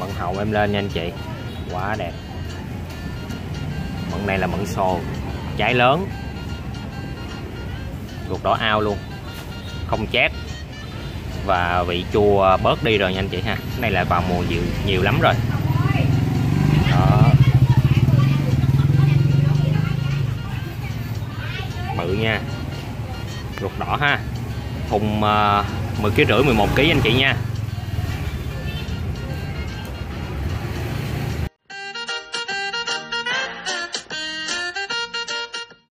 mận hậu em lên nha anh chị. Quá đẹp. Mận này là mận sồ trái lớn. Ruột đỏ ao luôn. Không chát. Và vị chua bớt đi rồi nha anh chị ha. Cái này là vào mùa nhiều nhiều lắm rồi. Đó. Bự nha. Ruột đỏ ha. Thùng uh, 10 kg rưỡi 11 kg anh chị nha.